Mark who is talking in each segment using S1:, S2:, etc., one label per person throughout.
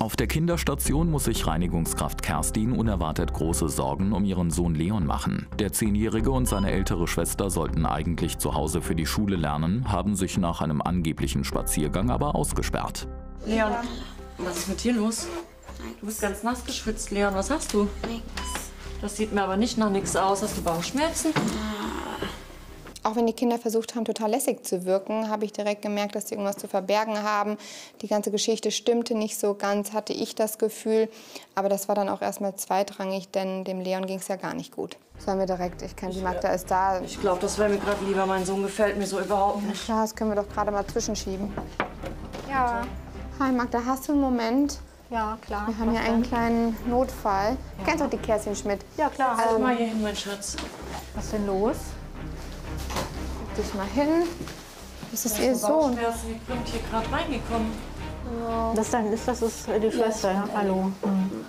S1: Auf der Kinderstation muss sich Reinigungskraft Kerstin unerwartet große Sorgen um ihren Sohn Leon machen. Der Zehnjährige und seine ältere Schwester sollten eigentlich zu Hause für die Schule lernen, haben sich nach einem angeblichen Spaziergang aber ausgesperrt.
S2: Leon, was ist mit dir los? Du bist ganz nass geschwitzt, Leon. Was hast du?
S3: Nix.
S2: Das sieht mir aber nicht nach nichts aus. Hast du Bauchschmerzen?
S4: Auch wenn die Kinder versucht haben, total lässig zu wirken, habe ich direkt gemerkt, dass sie irgendwas zu verbergen haben. Die ganze Geschichte stimmte nicht so ganz, hatte ich das Gefühl. Aber das war dann auch erstmal zweitrangig, denn dem Leon ging es ja gar nicht gut. Sollen wir direkt, ich kenne die Magda ist da.
S2: Ich glaube, das wäre mir gerade lieber. Mein Sohn gefällt mir so überhaupt nicht.
S4: Ja, das können wir doch gerade mal zwischenschieben. Ja. Hi Magda, hast du einen Moment?
S5: Ja, klar.
S4: Wir haben hier einen kleinen Notfall. Du kennst doch die Kerstin Schmidt.
S5: Ja, klar.
S2: Halt mal hier hin, mein Schatz.
S5: Was ist denn los?
S4: Dich mal hin. Das ist ihr Sohn.
S2: Die kommt hier gerade reingekommen.
S5: Das, dann ist, das ist die Schwester, ja? Hallo. Hm.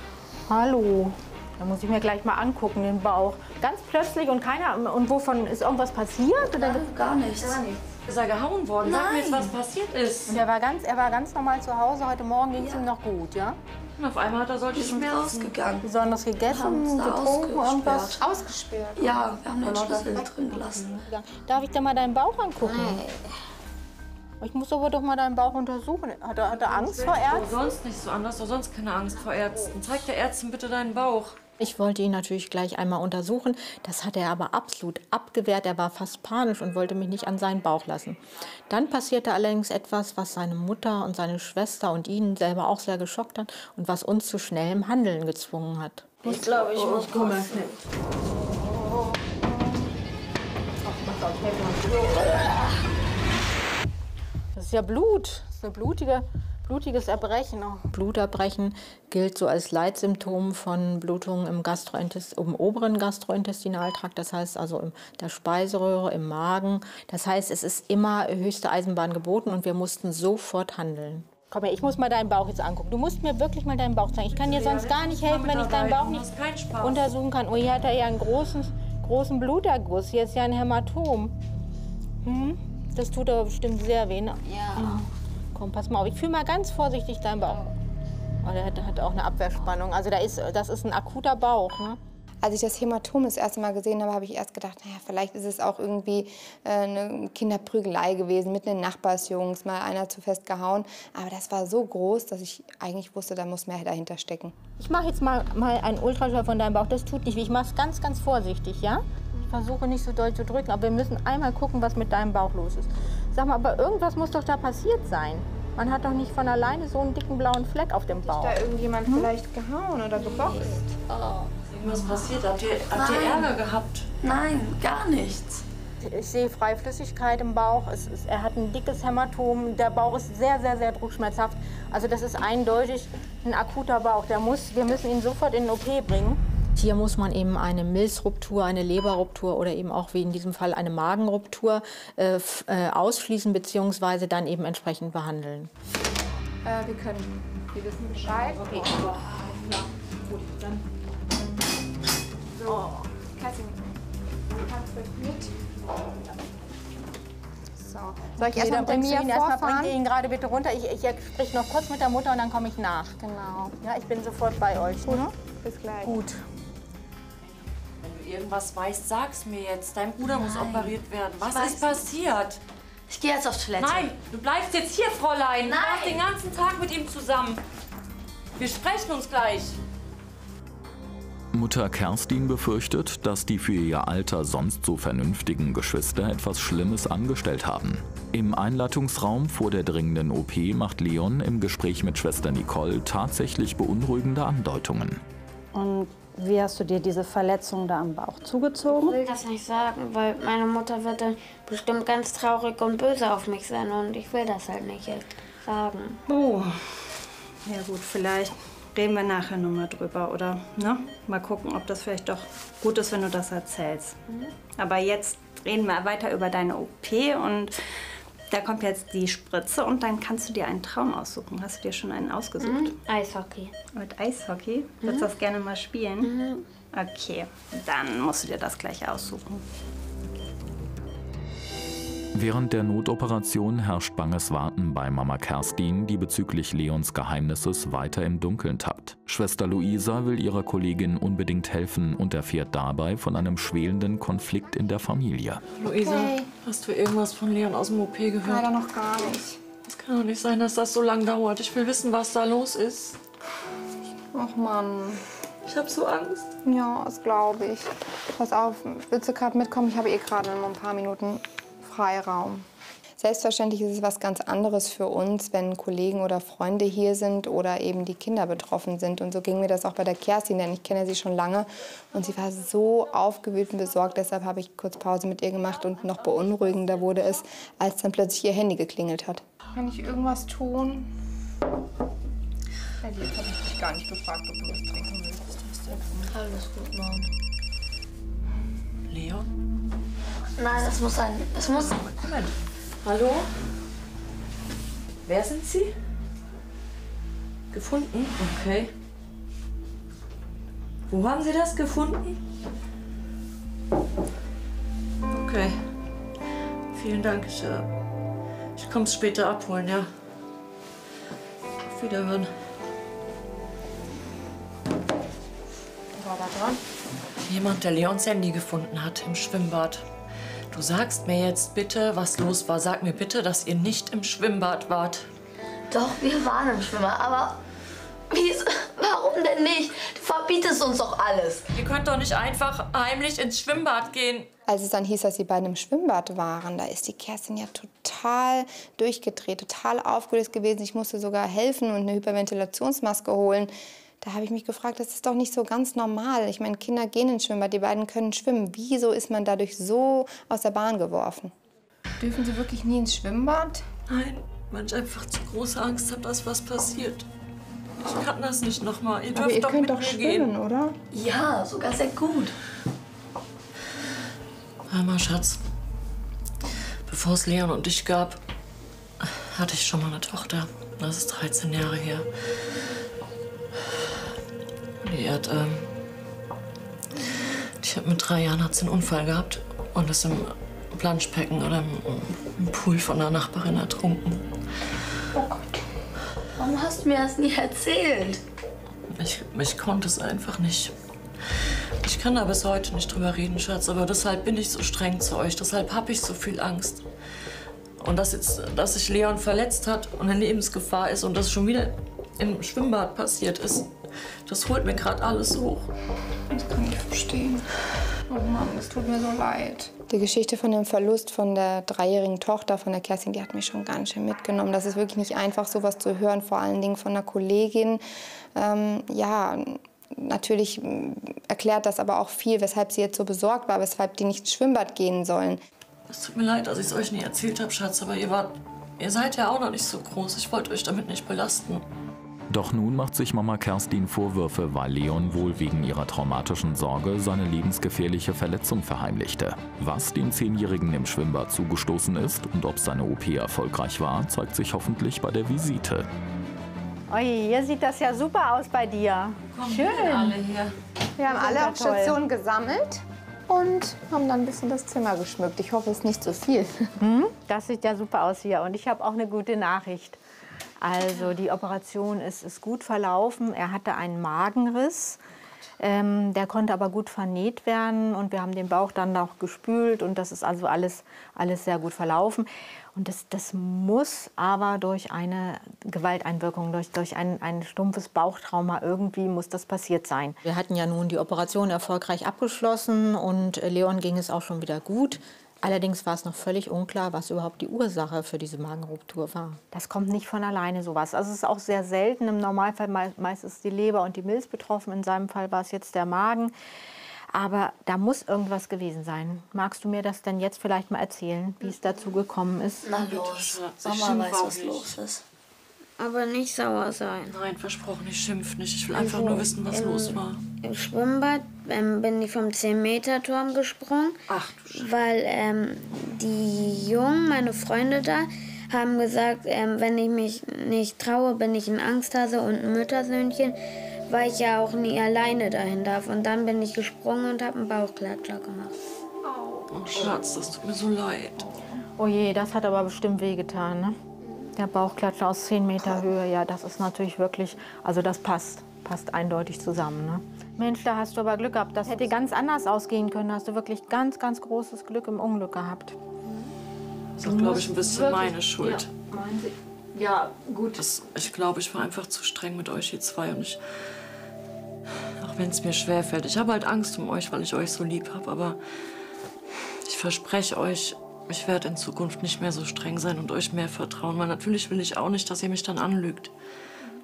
S5: Hallo. Da muss ich mir gleich mal angucken, den Bauch. Ganz plötzlich und keiner. Und wovon ist irgendwas passiert? Oder?
S3: Gar nichts.
S2: Ist er gehauen worden? Sag mir jetzt, was
S3: Nein.
S2: passiert ist.
S5: Und er war ganz, er war ganz normal zu Hause. Heute Morgen ging es ihm noch gut, ja?
S2: Und auf einmal hat er solche
S3: Ich bin rausgegangen.
S5: Besonders
S3: Wir haben
S5: gegessen,
S3: da
S5: getrunken, irgendwas.
S3: ausgesperrt.
S4: Ausgesperrt.
S3: Ja, wir haben den Schlüssel drin gelassen.
S5: Darf ich dir mal deinen Bauch angucken? Ich muss aber doch mal deinen Bauch untersuchen. Hat er, hat er Angst vor
S2: Du
S5: Ärzten?
S2: sonst nicht so anders, du sonst keine Angst vor Ärzten. Zeig der Ärztin bitte deinen Bauch.
S5: Ich wollte ihn natürlich gleich einmal untersuchen. Das hat er aber absolut abgewehrt. Er war fast panisch und wollte mich nicht an seinen Bauch lassen. Dann passierte allerdings etwas, was seine Mutter und seine Schwester und ihn selber auch sehr geschockt hat und was uns zu schnellem Handeln gezwungen hat.
S3: Ich glaube, ich muss kommen.
S5: Das ist ja Blut. Das ist ein blutige, blutiges Erbrechen. Oh. Bluterbrechen gilt so als Leitsymptom von Blutungen im, Gastrointest im oberen Gastrointestinaltrakt, das heißt also in der Speiseröhre, im Magen. Das heißt, es ist immer höchste Eisenbahn geboten und wir mussten sofort handeln. Komm her, ich muss mal deinen Bauch jetzt angucken. Du musst mir wirklich mal deinen Bauch zeigen. Ich kann dir sonst gar nicht helfen, wenn ich deinen Bauch nicht untersuchen kann. Oh, hier hat er ja einen großen, großen Bluterguss. Hier ist ja ein Hämatom. Hm? Das tut aber bestimmt sehr weh. Ne?
S3: Ja.
S5: Komm, pass mal auf. Ich fühle mal ganz vorsichtig deinen Bauch. Oh, der hat, hat auch eine Abwehrspannung. Also da ist, das ist ein akuter Bauch. Ne?
S4: Als ich das Hämatom das erste Mal gesehen habe, habe ich erst gedacht, naja, vielleicht ist es auch irgendwie äh, eine Kinderprügelei gewesen mit den Nachbarsjungs, mal einer zu fest gehauen. Aber das war so groß, dass ich eigentlich wusste, da muss mehr dahinter stecken.
S5: Ich mache jetzt mal, mal einen Ultraschall von deinem Bauch. Das tut nicht weh. Ich mache es ganz, ganz vorsichtig, ja? Ich versuche nicht so doll zu drücken, aber wir müssen einmal gucken, was mit deinem Bauch los ist. Sag mal, aber irgendwas muss doch da passiert sein. Man hat doch nicht von alleine so einen dicken blauen Fleck auf dem Bauch.
S4: Da irgendjemand vielleicht gehauen oder geboxt?
S2: Irgendwas passiert? Habt ihr, habt ihr
S3: Nein.
S2: Ärger gehabt?
S3: Nein, gar nichts.
S5: Ich sehe freie Flüssigkeit im Bauch. Es ist, er hat ein dickes Hämatom. Der Bauch ist sehr, sehr, sehr druckschmerzhaft. Also das ist eindeutig ein akuter Bauch. Der muss, wir müssen ihn sofort in den OP bringen. Hier muss man eben eine Milzruptur, eine Leberruptur oder eben auch wie in diesem Fall eine Magenruptur äh, äh, ausschließen bzw. dann eben entsprechend behandeln.
S4: Äh, wir können, wir wissen Bescheid. Okay. So, Kerstin, kannst du mit? So. Soll ich erstmal mit
S5: bringst du
S4: Mia
S5: ihn erstmal, bring
S4: vorfahren?
S5: ihn gerade bitte runter. Ich, ich sprich noch kurz mit der Mutter und dann komme ich nach.
S4: Genau.
S5: Ja, ich bin sofort bei euch. Ne?
S4: Bis gleich.
S5: Gut.
S2: Du irgendwas weißt, sag's mir jetzt. Dein Bruder muss operiert werden. Was ist passiert?
S3: Ich gehe jetzt auf Toilette.
S2: Nein, du bleibst jetzt hier, Fräulein. Du
S3: Nein.
S2: warst den ganzen Tag mit ihm zusammen. Wir sprechen uns gleich.
S1: Mutter Kerstin befürchtet, dass die für ihr Alter sonst so vernünftigen Geschwister etwas Schlimmes angestellt haben. Im Einleitungsraum vor der dringenden OP macht Leon im Gespräch mit Schwester Nicole tatsächlich beunruhigende Andeutungen.
S6: Und wie hast du dir diese Verletzung da am Bauch zugezogen?
S7: Ich will das nicht sagen, weil meine Mutter wird dann bestimmt ganz traurig und böse auf mich sein und ich will das halt nicht sagen.
S6: Oh, ja gut, vielleicht reden wir nachher nochmal drüber oder ne? mal gucken, ob das vielleicht doch gut ist, wenn du das erzählst. Aber jetzt reden wir weiter über deine OP und da kommt jetzt die Spritze und dann kannst du dir einen Traum aussuchen. Hast du dir schon einen ausgesucht?
S7: Eishockey.
S6: Mit Eishockey? Willst du das gerne mal spielen? Okay, dann musst du dir das gleich aussuchen.
S1: Während der Notoperation herrscht banges Warten bei Mama Kerstin, die bezüglich Leons Geheimnisses weiter im Dunkeln tappt. Schwester Luisa will ihrer Kollegin unbedingt helfen und erfährt dabei von einem schwelenden Konflikt in der Familie.
S2: Luisa, hast du irgendwas von Leon aus dem OP gehört?
S4: Leider noch gar nicht.
S2: Es kann doch nicht sein, dass das so lange dauert. Ich will wissen, was da los ist.
S4: Ach Mann.
S2: Ich habe so Angst.
S4: Ja, das glaube ich. Pass auf, willst du gerade mitkommen? Ich habe eh gerade noch ein paar Minuten Freiraum. Selbstverständlich ist es was ganz anderes für uns, wenn Kollegen oder Freunde hier sind oder eben die Kinder betroffen sind. Und so ging mir das auch bei der Kerstin, denn ich kenne sie schon lange. Und sie war so aufgewühlt und besorgt. Deshalb habe ich kurz Pause mit ihr gemacht. Und noch beunruhigender wurde es, als dann plötzlich ihr Handy geklingelt hat. Kann ich irgendwas tun? Ja, jetzt habe ich dich gar nicht gefragt, ob du was trinken willst.
S3: Alles gut, Mom.
S2: Leon?
S3: Nein, das muss sein. Das muss.
S2: Moment. Hallo? Wer sind Sie? Gefunden? Okay. Wo haben Sie das gefunden? Okay. Vielen Dank. Ich, äh, ich komme es später abholen, ja. Auf Wiederhören.
S4: War da dran?
S2: Jemand, der Leons Handy gefunden hat im Schwimmbad. Du sagst mir jetzt bitte, was los war. Sag mir bitte, dass ihr nicht im Schwimmbad wart.
S3: Doch, wir waren im Schwimmer, aber. Wieso? Warum denn nicht? Du verbietest uns doch alles.
S2: Ihr könnt doch nicht einfach heimlich ins Schwimmbad gehen.
S4: Als es dann hieß, dass sie beide im Schwimmbad waren, da ist die Kerstin ja total durchgedreht, total aufgelöst gewesen. Ich musste sogar helfen und eine Hyperventilationsmaske holen. Da habe ich mich gefragt, das ist doch nicht so ganz normal. Ich meine, Kinder gehen ins Schwimmbad, die beiden können schwimmen. Wieso ist man dadurch so aus der Bahn geworfen? Dürfen Sie wirklich nie ins Schwimmbad?
S2: Nein, weil ich einfach zu große Angst habe, dass was passiert. Ich kann das nicht nochmal. Ihr dürft
S4: Aber ihr
S2: doch
S4: könnt
S2: mit
S4: doch
S2: mir
S4: schwimmen,
S2: gehen.
S4: oder?
S3: Ja, sogar sehr gut.
S2: Hör mal, Schatz. Bevor es Leon und dich gab, hatte ich schon mal eine Tochter. Das ist 13 Jahre her. Die hat, ähm, die hat mit drei Jahren hat sie einen Unfall gehabt und ist im Planschbecken oder im, Pool von einer Nachbarin ertrunken.
S3: Warum hast du mir das nie erzählt?
S2: Ich, ich konnte es einfach nicht. Ich kann da bis heute nicht drüber reden, Schatz, aber deshalb bin ich so streng zu euch. Deshalb habe ich so viel Angst. Und dass jetzt, dass sich Leon verletzt hat und in Lebensgefahr ist und das schon wieder im Schwimmbad passiert ist, das holt mir gerade alles hoch.
S4: Das kann ich verstehen. Oh Mann, es tut mir so leid. Die Geschichte von dem Verlust von der dreijährigen Tochter von der Kerstin, die hat mich schon ganz schön mitgenommen. Das ist wirklich nicht einfach, sowas zu hören, vor allen Dingen von einer Kollegin. Ähm, ja, natürlich mm, erklärt das aber auch viel, weshalb sie jetzt so besorgt war, weshalb die nicht ins Schwimmbad gehen sollen.
S2: Es tut mir leid, dass ich es euch nie erzählt habe, Schatz, aber ihr wart, ihr seid ja auch noch nicht so groß. Ich wollte euch damit nicht belasten.
S1: Doch nun macht sich Mama Kerstin Vorwürfe, weil Leon wohl wegen ihrer traumatischen Sorge seine lebensgefährliche Verletzung verheimlichte. Was dem Zehnjährigen im Schwimmbad zugestoßen ist und ob seine OP erfolgreich war, zeigt sich hoffentlich bei der Visite.
S5: Oi, hier sieht das ja super aus bei dir. Schön.
S2: Alle hier.
S4: Wir haben alle auf. Station gesammelt und haben dann ein bisschen das Zimmer geschmückt. Ich hoffe, es ist nicht zu viel.
S5: Das sieht ja super aus hier. Und ich habe auch eine gute Nachricht. Also die Operation ist, ist gut verlaufen. Er hatte einen Magenriss. Ähm, der konnte aber gut vernäht werden und wir haben den Bauch dann auch gespült und das ist also alles, alles sehr gut verlaufen. Und das, das muss aber durch eine Gewalteinwirkung, durch, durch ein, ein stumpfes Bauchtrauma irgendwie muss das passiert sein. Wir hatten ja nun die Operation erfolgreich abgeschlossen und Leon ging es auch schon wieder gut. Allerdings war es noch völlig unklar, was überhaupt die Ursache für diese Magenruptur war. Das kommt nicht von alleine sowas. Also es ist auch sehr selten. Im Normalfall mei- meist ist die Leber und die Milz betroffen. In seinem Fall war es jetzt der Magen. Aber da muss irgendwas gewesen sein. Magst du mir das denn jetzt vielleicht mal erzählen, wie es dazu gekommen ist?
S3: Na los, Mama
S2: schimpf
S3: weiß, was los ist.
S7: Aber nicht sauer sein.
S2: Nein, versprochen, ich schimpf nicht. Ich will einfach nur wissen, was los war.
S7: Im Schwimmbad ähm, bin ich vom 10-Meter-Turm gesprungen,
S2: Ach du
S7: weil ähm, die Jungen, meine Freunde da, haben gesagt, ähm, wenn ich mich nicht traue, bin ich ein Angsthase und ein Müttersöhnchen, weil ich ja auch nie alleine dahin darf. Und dann bin ich gesprungen und habe einen Bauchklatscher gemacht.
S2: Oh, Schatz, das tut mir so leid.
S5: Oh je, das hat aber bestimmt wehgetan, ne? Der Bauchklatscher aus 10 Meter Höhe, ja, das ist natürlich wirklich, also das passt, passt eindeutig zusammen. Ne? Mensch, da hast du aber Glück gehabt. Das hätte ganz anders ausgehen können. Da hast du wirklich ganz, ganz großes Glück im Unglück gehabt.
S2: Das ist, glaube ich, ein bisschen meine Schuld.
S5: Ja, meinen Sie? Ja, gut.
S2: Das, ich glaube, ich war einfach zu streng mit euch, ihr zwei. Und ich, auch wenn es mir schwerfällt, ich habe halt Angst um euch, weil ich euch so lieb habe. Aber ich verspreche euch, ich werde in Zukunft nicht mehr so streng sein und euch mehr vertrauen. Weil natürlich will ich auch nicht, dass ihr mich dann anlügt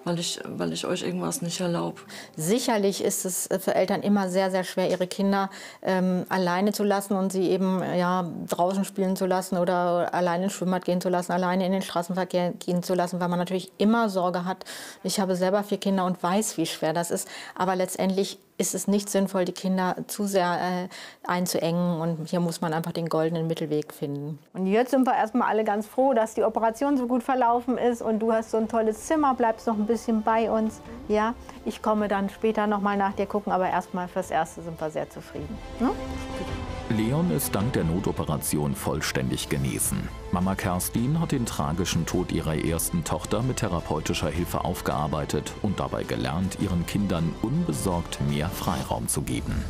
S2: weil ich, weil ich euch irgendwas nicht erlaube.
S5: Sicherlich ist es für Eltern immer sehr, sehr schwer, ihre Kinder ähm, alleine zu lassen und sie eben ja, draußen spielen zu lassen oder alleine ins Schwimmbad gehen zu lassen, alleine in den Straßenverkehr gehen zu lassen, weil man natürlich immer Sorge hat. Ich habe selber vier Kinder und weiß, wie schwer das ist. Aber letztendlich ist es nicht sinnvoll, die Kinder zu sehr äh, einzuengen. Und hier muss man einfach den goldenen Mittelweg finden. Und jetzt sind wir erstmal alle ganz froh, dass die Operation so gut verlaufen ist und du hast so ein tolles Zimmer, bleibst noch ein bisschen bei uns. Ja, ich komme dann später noch mal nach dir gucken, aber erstmal fürs Erste sind wir sehr zufrieden. Ne?
S1: Leon ist dank der Notoperation vollständig genesen. Mama Kerstin hat den tragischen Tod ihrer ersten Tochter mit therapeutischer Hilfe aufgearbeitet und dabei gelernt, ihren Kindern unbesorgt mehr Freiraum zu geben.